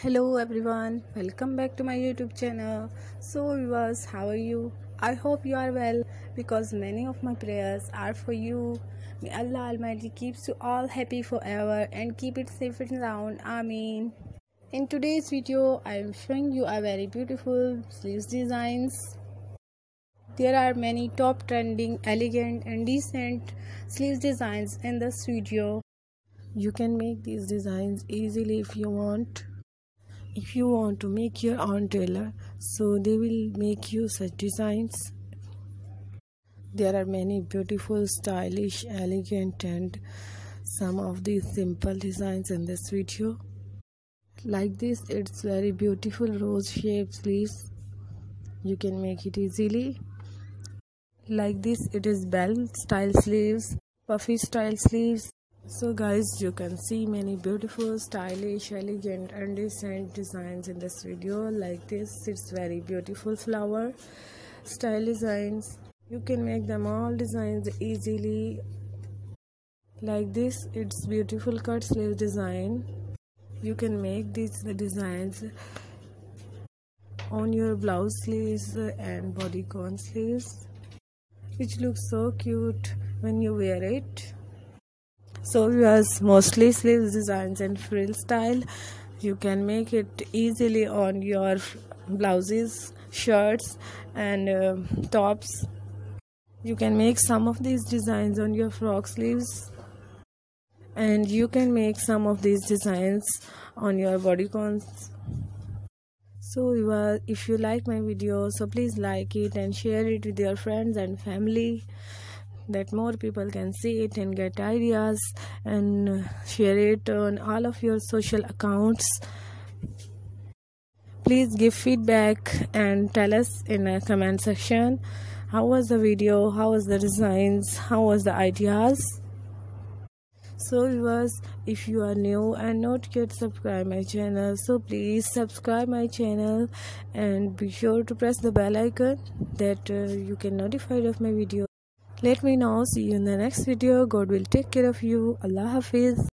hello everyone. Welcome back to my youtube channel. So viewers how are you? I hope you are well because many of my prayers are for you. May allah almighty keeps you all happy forever and keep it safe and sound. Amen in today's video i am showing you a very beautiful sleeves designs. There are many top trending elegant and decent sleeves designs in this video. You can make these designs easily if you want if you want to make your own tailor so they will make you such designs. There are many beautiful stylish elegant and some of these simple designs in this video. Like this it's very beautiful rose shaped sleeves you can make it easily. Like this it is bell style sleeves puffy style sleeves so guys you can see many beautiful stylish elegant and decent designs in this video. Like this it's very beautiful flower style designs. You can make them all designs easily. Like this it's beautiful cut sleeve design. You can make these designs on your blouse sleeves and bodycon sleeves which looks so cute when you wear it so viewers mostly sleeves designs and frill style. You can make it easily on your blouses shirts and uh, tops. You can make some of these designs on your frock sleeves. And you can make some of these designs on your bodycons so if you like my video so please like it and share it with your friends and family that more people can see it and get ideas and share it on all of your social accounts. Please give feedback and tell us in a comment section. How was the video? How was the designs? How was the ideas? So viewers if you are new and not yet subscribe my channel so please subscribe my channel and be sure to press the bell icon that uh, you can notified of my video let me know. See you in the next video. God will take care of you. Allah hafiz